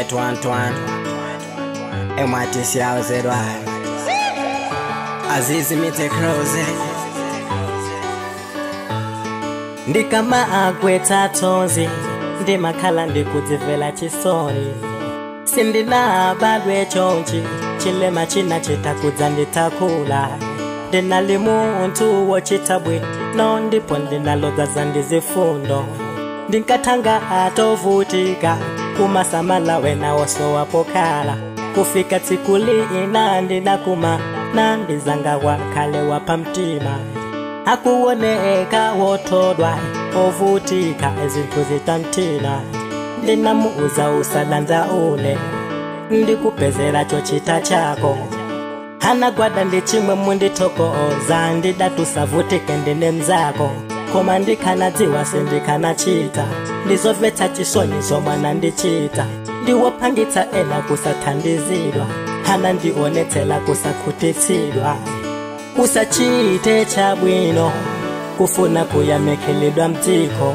etwantwantwa emwatisi auzelwayo azizi mitekroze ndikama akwetsa tsonzi ndimakhala ndikudzivela chisoni sindina abalwe chonchi chilema china chitakudza nditakula ndinali muntu wochitabwi no ndipo ndinalodzaza ndizifundo ndinkathanga atovutika kumasamala wena woso wapokala kufika tsikuli inandi nakuma nandi zanga wakale wapamtima akuwoneka wotodwa ovutika ezinthu zitamtina ndinamuuza usalanza ule ndikupezera chochita chako hana gwada ndi chimwe munditokooza ndidatusavutike ndine mzako ndikoma ndikhanadziwa sendikhanatshita ndizovetha tshisoni zomana nditshita ndiwophangitha ela kusathandizilwa hana ndionetsela kusakhuthitsilwa kusatshite tshabwino kufuna kuyamekhelelwa mtiko